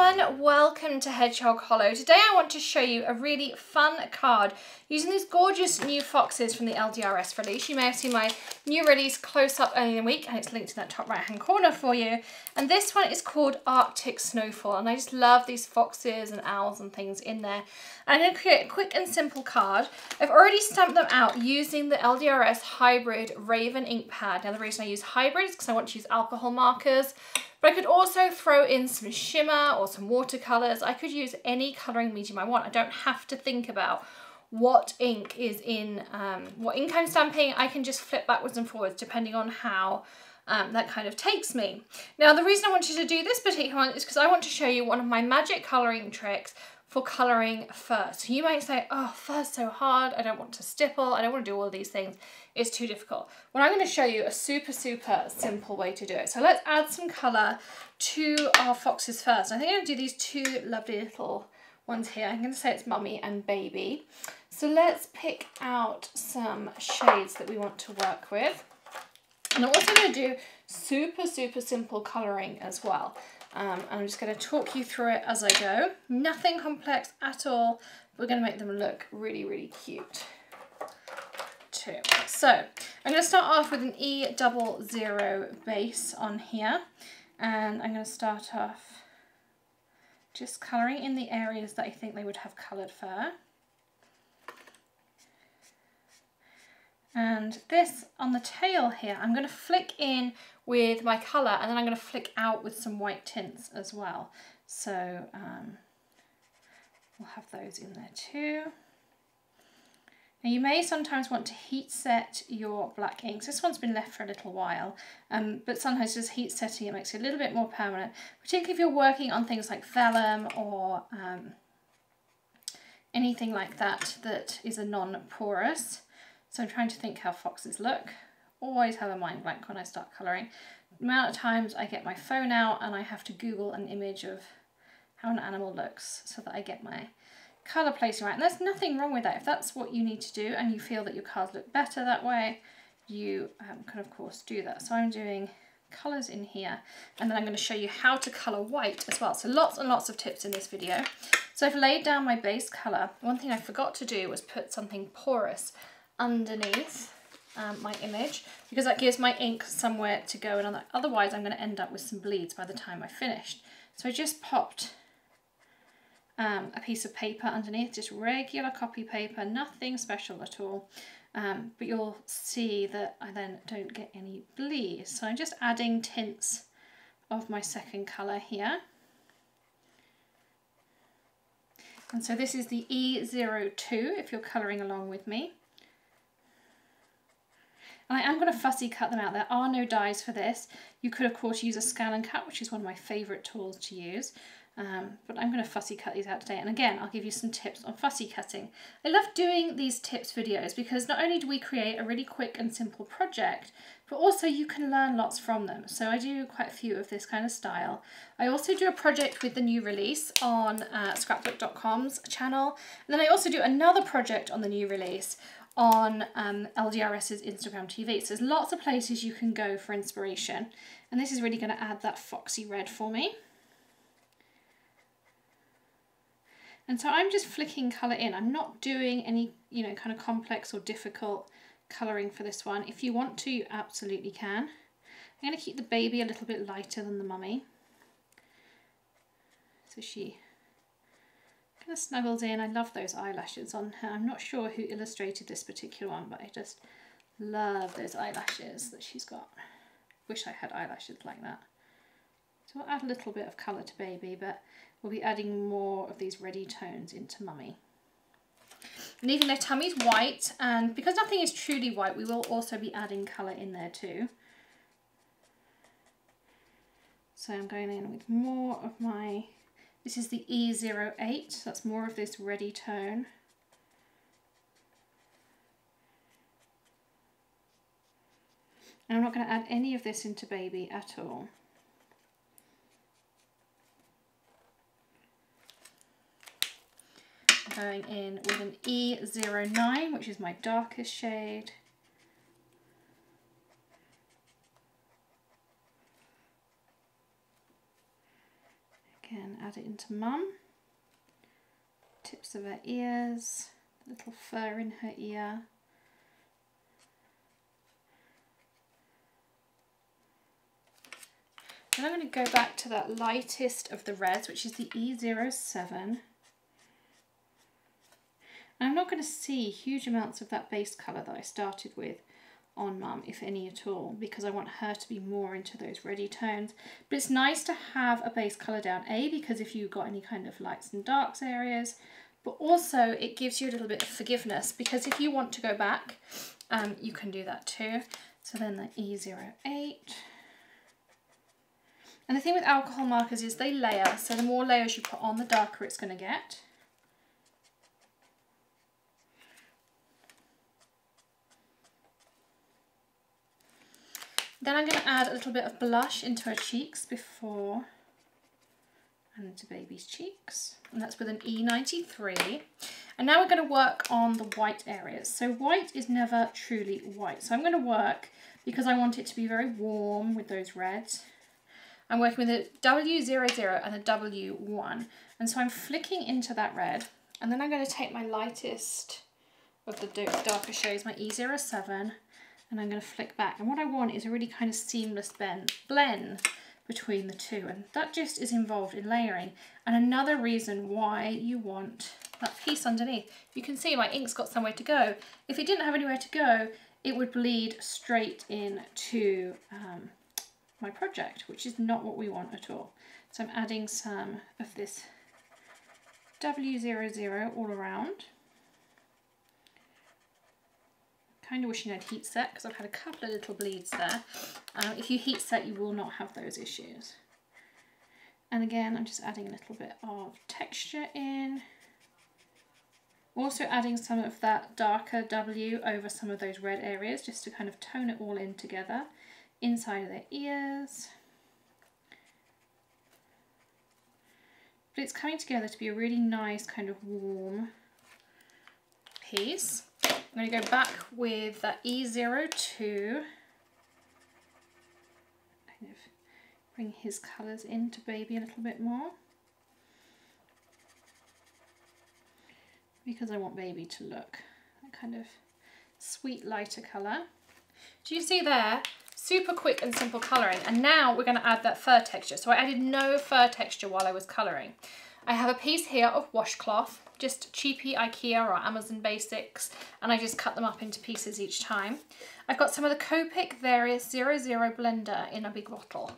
everyone, welcome to Hedgehog Hollow. Today I want to show you a really fun card using these gorgeous new foxes from the LDRS release. You may have seen my new release close up earlier in the week and it's linked in that top right hand corner for you. And this one is called Arctic Snowfall and I just love these foxes and owls and things in there. I'm going to create a quick and simple card. I've already stamped them out using the LDRS Hybrid Raven ink pad. Now the reason I use hybrid is because I want to use alcohol markers but I could also throw in some shimmer or some watercolours. I could use any colouring medium I want. I don't have to think about what ink is in, um, what ink I'm stamping. I can just flip backwards and forwards depending on how um, that kind of takes me. Now the reason I wanted to do this particular one is because I want to show you one of my magic colouring tricks for colouring fur. So you might say, oh, fur's so hard, I don't want to stipple, I don't want to do all these things, it's too difficult. Well, I'm going to show you a super, super simple way to do it. So let's add some colour to our foxes first. I think I'm going to do these two lovely little ones here. I'm going to say it's mummy and baby. So let's pick out some shades that we want to work with. And I'm also going to do super, super simple colouring as well. Um, I'm just going to talk you through it as I go. Nothing complex at all. We're going to make them look really, really cute too. So I'm going to start off with an E double zero base on here. And I'm going to start off just colouring in the areas that I think they would have coloured fur. And this on the tail here, I'm going to flick in with my colour and then I'm going to flick out with some white tints as well. So um, we'll have those in there too. Now you may sometimes want to heat set your black inks. This one's been left for a little while, um, but sometimes just heat setting it makes it a little bit more permanent, particularly if you're working on things like vellum or um, anything like that that is a non-porous. So I'm trying to think how foxes look. Always have a mind blank when I start colouring. The amount of times I get my phone out and I have to Google an image of how an animal looks so that I get my colour placing right. And there's nothing wrong with that. If that's what you need to do and you feel that your cards look better that way, you um, can of course do that. So I'm doing colours in here and then I'm going to show you how to colour white as well. So lots and lots of tips in this video. So I've laid down my base colour. One thing I forgot to do was put something porous underneath um, my image because that gives my ink somewhere to go and otherwise I'm going to end up with some bleeds by the time I finished. So I just popped um, a piece of paper underneath, just regular copy paper, nothing special at all. Um, but you'll see that I then don't get any bleeds. So I'm just adding tints of my second colour here. And so this is the E02 if you're colouring along with me. And I am going to fussy cut them out. There are no dies for this. You could of course use a scan and cut, which is one of my favourite tools to use. Um, but I'm going to fussy cut these out today. And again, I'll give you some tips on fussy cutting. I love doing these tips videos because not only do we create a really quick and simple project, but also you can learn lots from them. So I do quite a few of this kind of style. I also do a project with the new release on uh, scrapbook.com's channel. And then I also do another project on the new release on um, LDRS's Instagram TV. So there's lots of places you can go for inspiration. And this is really going to add that foxy red for me. And so I'm just flicking colour in. I'm not doing any, you know, kind of complex or difficult colouring for this one. If you want to, you absolutely can. I'm going to keep the baby a little bit lighter than the mummy. So she kind of in. I love those eyelashes on her. I'm not sure who illustrated this particular one, but I just love those eyelashes that she's got. Wish I had eyelashes like that. So I'll add a little bit of colour to baby, but we'll be adding more of these ready tones into mummy. And even though tummy's white, and because nothing is truly white, we will also be adding colour in there too. So I'm going in with more of my, this is the E08, so that's more of this ready tone. And I'm not going to add any of this into baby at all. going in with an E09, which is my darkest shade. Again, add it into mum. Tips of her ears, little fur in her ear. Then I'm going to go back to that lightest of the reds, which is the E07. I'm not going to see huge amounts of that base colour that I started with on mum, if any at all, because I want her to be more into those ready tones. But it's nice to have a base colour down, A, because if you've got any kind of lights and darks areas, but also it gives you a little bit of forgiveness, because if you want to go back, um, you can do that too. So then the E08. And the thing with alcohol markers is they layer, so the more layers you put on, the darker it's going to get. Then I'm going to add a little bit of blush into her cheeks before and into baby's cheeks. And that's with an E93. And now we're going to work on the white areas. So white is never truly white. So I'm going to work, because I want it to be very warm with those reds, I'm working with a W00 and a W1. And so I'm flicking into that red. And then I'm going to take my lightest of the darker shades, my E07, and I'm going to flick back. And what I want is a really kind of seamless blend, blend between the two. And that just is involved in layering. And another reason why you want that piece underneath. You can see my ink's got somewhere to go. If it didn't have anywhere to go, it would bleed straight into um, my project, which is not what we want at all. So I'm adding some of this W00 all around. Kind of wishing I'd heat set because I've had a couple of little bleeds there. Um, if you heat set, you will not have those issues. And again, I'm just adding a little bit of texture in. Also adding some of that darker W over some of those red areas just to kind of tone it all in together inside of their ears. But it's coming together to be a really nice kind of warm piece. I'm going to go back with that E02. Kind of bring his colours into baby a little bit more. Because I want baby to look a kind of sweet lighter colour. Do you see there? Super quick and simple colouring. And now we're going to add that fur texture. So I added no fur texture while I was colouring. I have a piece here of washcloth, just cheapy Ikea or Amazon Basics, and I just cut them up into pieces each time. I've got some of the Copic Various 00 blender in a big bottle.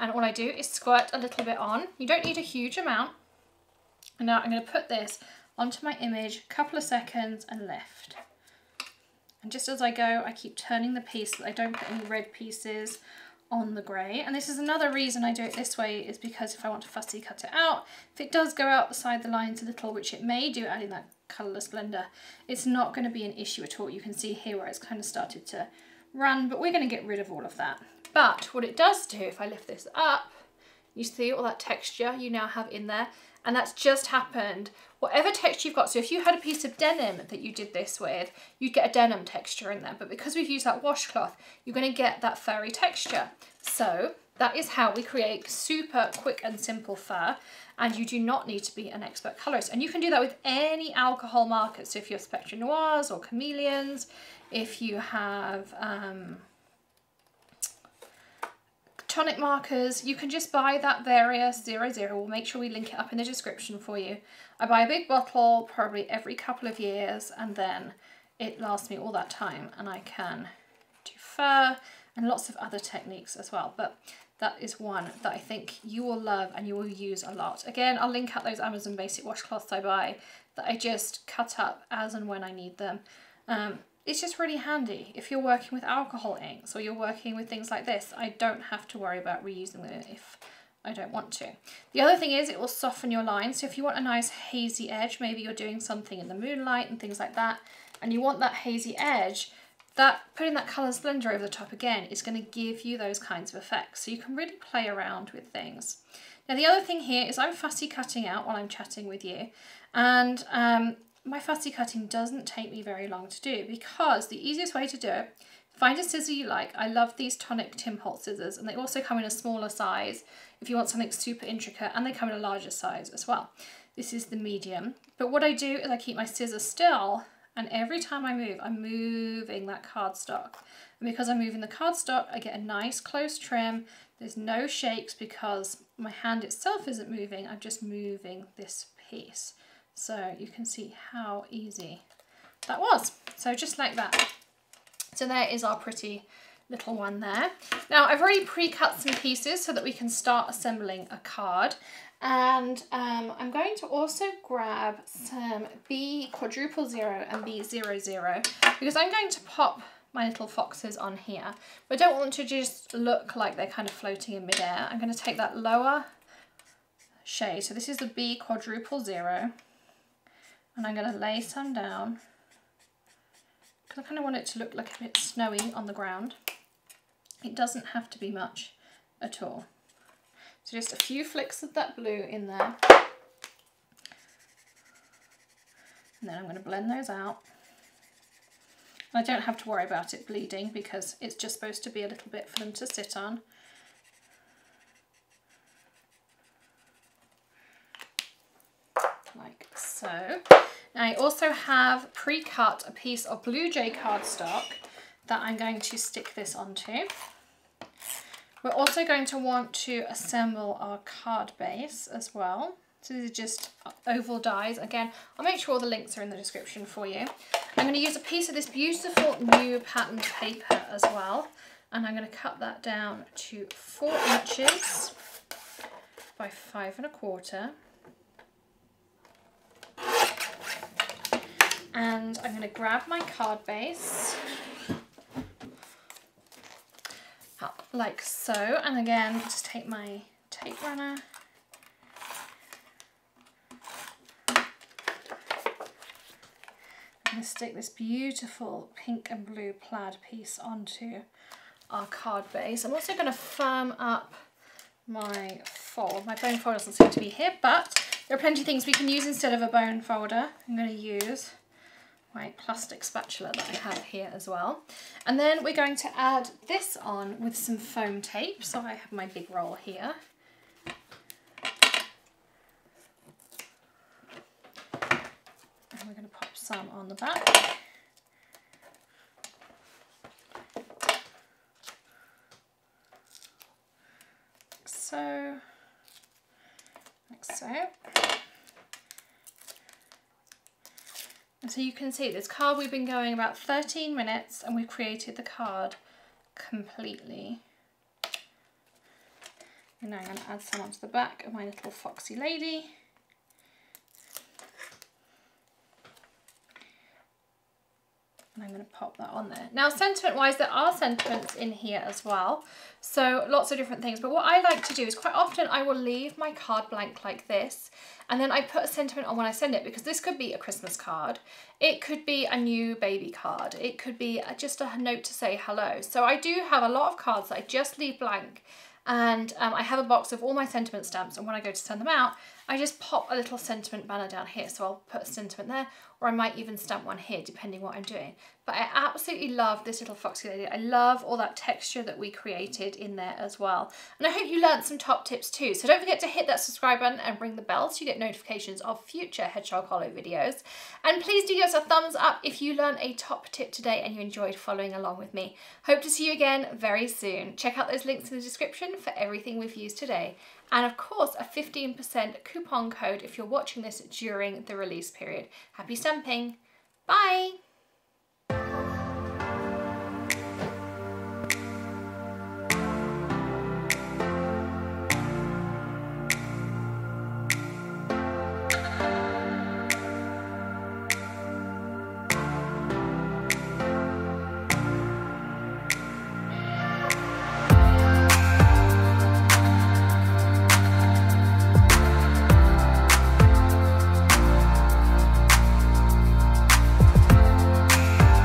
And all I do is squirt a little bit on. You don't need a huge amount. And now I'm going to put this onto my image, a couple of seconds and lift. And just as I go, I keep turning the piece so I don't put any red pieces on the grey. And this is another reason I do it this way is because if I want to fussy cut it out, if it does go outside the lines a little, which it may do adding that colourless blender, it's not going to be an issue at all. You can see here where it's kind of started to run, but we're going to get rid of all of that. But what it does do, if I lift this up, you see all that texture you now have in there, and that's just happened whatever texture you've got. So if you had a piece of denim that you did this with, you'd get a denim texture in there. But because we've used that washcloth, you're going to get that furry texture. So that is how we create super quick and simple fur. And you do not need to be an expert colorist. And you can do that with any alcohol markers. So if you're Spectra Noirs or Chameleons, if you have... Um, tonic markers, you can just buy that Various 00. We'll make sure we link it up in the description for you. I buy a big bottle probably every couple of years and then it lasts me all that time and I can do fur and lots of other techniques as well. But that is one that I think you will love and you will use a lot. Again, I'll link out those Amazon basic washcloths I buy that I just cut up as and when I need them. Um, it's just really handy if you're working with alcohol inks or you're working with things like this. I don't have to worry about reusing them if I don't want to. The other thing is it will soften your line. So if you want a nice hazy edge, maybe you're doing something in the moonlight and things like that, and you want that hazy edge, that putting that colour blender over the top again is going to give you those kinds of effects. So you can really play around with things. Now the other thing here is I'm fussy cutting out while I'm chatting with you. And um, my fussy cutting doesn't take me very long to do because the easiest way to do it, Find a scissor you like. I love these Tonic Tim Holtz scissors and they also come in a smaller size if you want something super intricate and they come in a larger size as well. This is the medium. But what I do is I keep my scissors still and every time I move, I'm moving that cardstock. And because I'm moving the cardstock, I get a nice close trim. There's no shakes because my hand itself isn't moving. I'm just moving this piece. So you can see how easy that was. So just like that. So there is our pretty little one there. Now I've already pre-cut some pieces so that we can start assembling a card. And um, I'm going to also grab some B quadruple zero and B zero zero because I'm going to pop my little foxes on here. But I don't want to just look like they're kind of floating in midair. I'm going to take that lower shade. So this is the B quadruple zero. And I'm going to lay some down because I kind of want it to look like a bit snowy on the ground. It doesn't have to be much at all. So just a few flicks of that blue in there. And then I'm going to blend those out. I don't have to worry about it bleeding because it's just supposed to be a little bit for them to sit on. Like so. I also have pre-cut a piece of Blue Jay cardstock that I'm going to stick this onto. We're also going to want to assemble our card base as well. So these are just oval dies. Again, I'll make sure all the links are in the description for you. I'm going to use a piece of this beautiful new pattern paper as well. And I'm going to cut that down to four inches by five and a quarter. And I'm going to grab my card base uh, like so. And again, just take my tape runner. I'm going to stick this beautiful pink and blue plaid piece onto our card base. I'm also going to firm up my fold. My bone folder doesn't seem to be here, but there are plenty of things we can use instead of a bone folder. I'm going to use my plastic spatula that I have here as well. And then we're going to add this on with some foam tape. So I have my big roll here. And we're going to pop some on the back. so, like so. And so you can see this card we've been going about 13 minutes and we've created the card completely. And now I'm going to add some onto the back of my little foxy lady. And I'm going to pop that on there. Now sentiment wise there are sentiments in here as well. So lots of different things. But what I like to do is quite often I will leave my card blank like this and then I put a sentiment on when I send it because this could be a Christmas card. It could be a new baby card. It could be just a note to say hello. So I do have a lot of cards that I just leave blank and um, I have a box of all my sentiment stamps and when I go to send them out I just pop a little sentiment banner down here so I'll put a sentiment there or I might even stamp one here depending what I'm doing. But I absolutely love this little foxy lady. I love all that texture that we created in there as well. And I hope you learned some top tips too. So don't forget to hit that subscribe button and ring the bell so you get notifications of future Hedgehog Hollow videos. And please do give us a thumbs up if you learned a top tip today and you enjoyed following along with me. Hope to see you again very soon. Check out those links in the description for everything we've used today. And of course, a 15% coupon code if you're watching this during the release period. Happy stamping! Bye!